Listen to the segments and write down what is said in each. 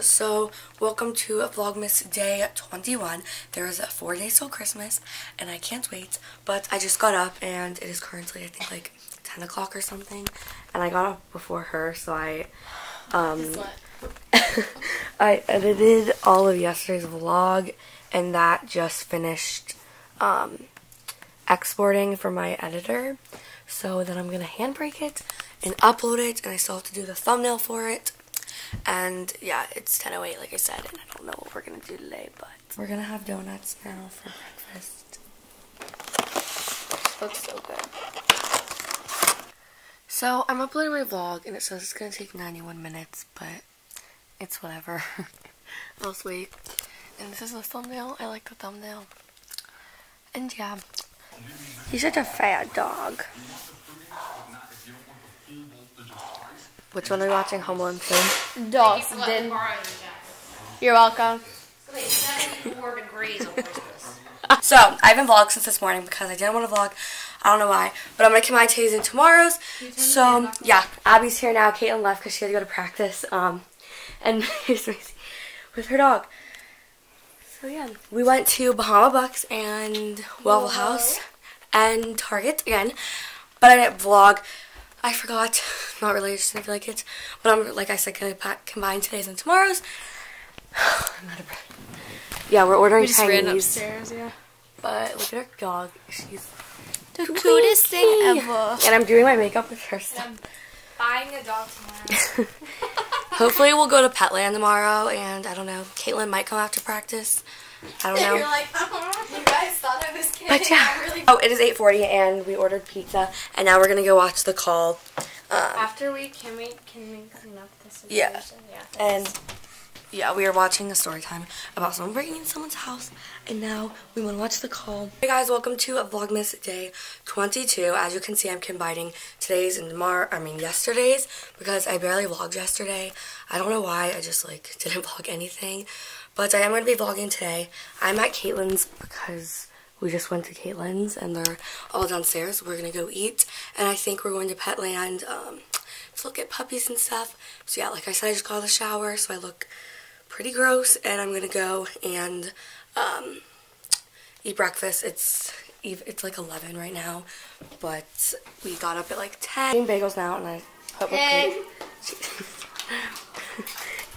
so welcome to Vlogmas Day 21. There is four days till Christmas, and I can't wait. But I just got up, and it is currently, I think, like 10 o'clock or something. And I got up before her, so I, um, I edited all of yesterday's vlog, and that just finished, um, exporting for my editor. So then I'm going to handbrake it and upload it, and I still have to do the thumbnail for it. And yeah, it's 10.08 like I said, and I don't know what we're going to do today, but we're going to have donuts now for breakfast. Looks so good. So I'm uploading my vlog, and it says it's going to take 91 minutes, but it's whatever. I'll just wait. And this is the thumbnail. I like the thumbnail. And yeah, he's such a fat dog. Which one are we watching? Home Alone 2? Dawson. You're welcome. So, I haven't vlogged since this morning because I didn't want to vlog. I don't know why. But I'm going to keep my today's and tomorrow's. So, yeah. Abby's here now. Caitlin left because she had to go to practice. Um, And here's Macy with her dog. So, yeah. We went to Bahama Bucks and Waffle House and Target again. But I didn't vlog. I forgot. Not really. I just didn't feel like it. But I'm, like I said, going to combine today's and tomorrow's. I'm out of breath. Yeah, we're ordering We just Chinese. ran upstairs, yeah. But look at her dog. She's The cutest thing ever. and I'm doing my makeup with her stuff. Buying a dog tomorrow. Hopefully we'll go to Petland tomorrow and I don't know. Caitlin might come after practice. I don't You're know. like, you guys thought I was kidding. But yeah. Really Oh, it is 8:40 and we ordered pizza and now we're gonna go watch the call. Um, After we can we can we clean up this Yeah. Yeah. and yeah, we are watching a story time about someone breaking into someone's house, and now we want to watch the call. Hey guys, welcome to Vlogmas Day 22. As you can see, I'm combining today's and tomorrow, I mean yesterday's, because I barely vlogged yesterday. I don't know why, I just like didn't vlog anything, but I am going to be vlogging today. I'm at Caitlin's because we just went to Caitlin's, and they're all downstairs. We're going to go eat, and I think we're going to Petland, um, to look at puppies and stuff. So yeah, like I said, I just got out of the shower, so I look pretty gross, and I'm gonna go and um, eat breakfast. It's it's like 11 right now, but we got up at like 10. Eating bagels now, and I put cream.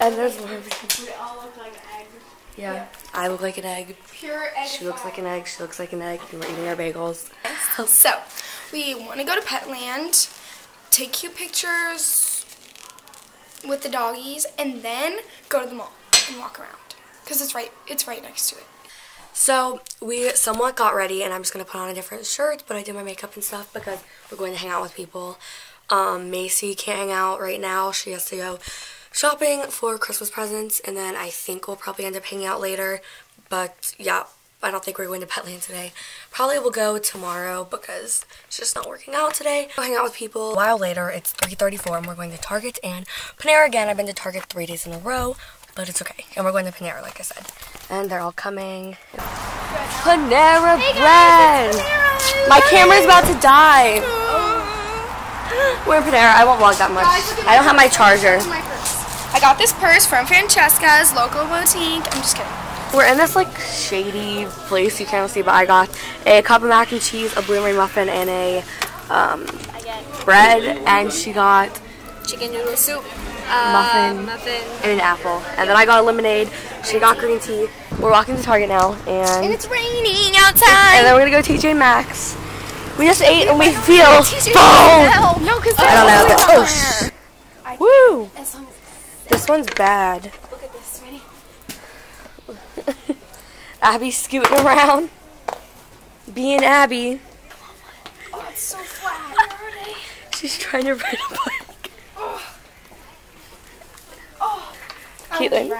and there's more. We all look like eggs. Yeah, I look like an egg. Pure egg. She looks like an egg. She looks like an egg. And we're eating our bagels. So, we want to go to Petland, take cute pictures with the doggies, and then go to the mall and walk around. Because it's right, it's right next to it. So we somewhat got ready, and I'm just gonna put on a different shirt, but I did my makeup and stuff because we're going to hang out with people. Um, Macy can't hang out right now; she has to go shopping for Christmas presents, and then I think we'll probably end up hanging out later. But yeah, I don't think we're going to Petland today. Probably we'll go tomorrow because it's just not working out today. We'll hang out with people. A while later, it's 3:34, and we're going to Target and Panera again. I've been to Target three days in a row, but it's okay. And we're going to Panera, like I said. And they're all coming. Panera bread. My camera's about to die. We're in Panera. I won't vlog that much. I don't have my charger. I got this purse from Francesca's local boutique. I'm just kidding. We're in this like shady place you can't see, but I got a cup of mac and cheese, a blueberry muffin, and a um, bread. And she got Chicken noodle soup. muffin Muffin. and an apple. And then I got a lemonade. She got green tea. We're walking to Target now, And and it's raining outside. and then we're gonna go TJ Maxx. We just ate and we feel full. No, because I don't know. But, oh. Woo! As long as This one's bad. look at this. Ready? Abby's scooting around. Being Abby. Oh, it's so flat. She's trying to ride a bike. Oh. oh. oh. Caitlin.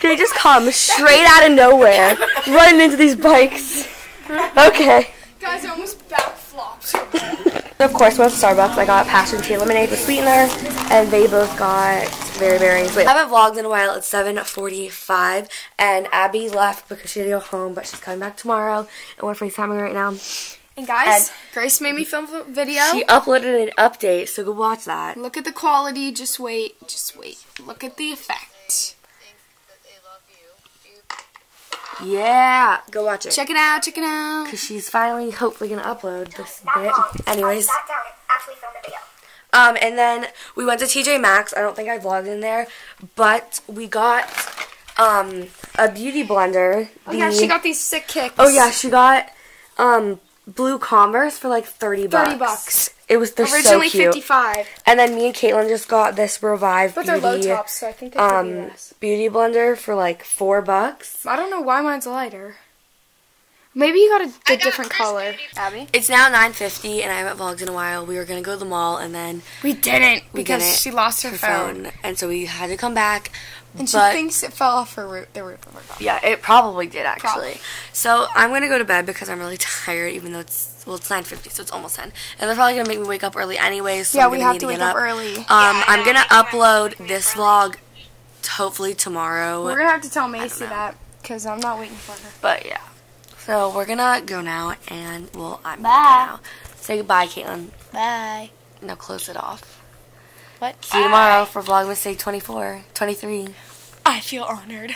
They just come straight out of nowhere, running into these bikes. Okay. Guys, I almost backflopped. Of course, with Starbucks, I got passion tea lemonade with sweetener, and they both got very very sweet. I haven't vlogged in a while. It's 7:45, and Abby left because she had to go home, but she's coming back tomorrow, and we're FaceTiming right now. And guys, And- Grace made me film a video. She uploaded an update, so go watch that. Look at the quality. Just wait. Just wait. Look at the effect. Yeah, go watch it. Check it out. Check it out. Because she's finally, hopefully, going to upload this bit. Anyways. Sat down and actually filmed a video. Um, and then we went to TJ Maxx. I don't think I vlogged in there, but we got um a beauty blender. Oh yeah, she got these sick kicks. Oh yeah, she got um blue Converse for like thirty bucks. 30 bucks. It was they're Originally so cute. 55, And then me and Caitlin just got this Revive but they're beauty low tops, so I think they um beauty blender for like four bucks. I don't know why mine's lighter. Maybe you got a, a different color, Abby. It's now nine fifty, and I haven't vlogged in a while. We were gonna go to the mall, and then We didn't we because didn't. she lost her, her phone. phone, and so we had to come back. and she thinks it fell off her roof. The roof of her phone. Yeah, it probably did actually. Probably. So I'm gonna go to bed because I'm really tired, even though it's well, it's 9:50, so it's almost 10, and they're probably gonna make me wake up early anyways. So Yeah, I'm we gonna have to wake get up early. Um, I'm gonna upload this vlog hopefully tomorrow. We're gonna have to tell Macy that because I'm not waiting for her. but yeah, so we're gonna go now, and well, I'm Bye. gonna go now. Say goodbye, Caitlin. Bye. Now close it off. What? See you tomorrow for Vlogmas Day 24, 23. I feel honored.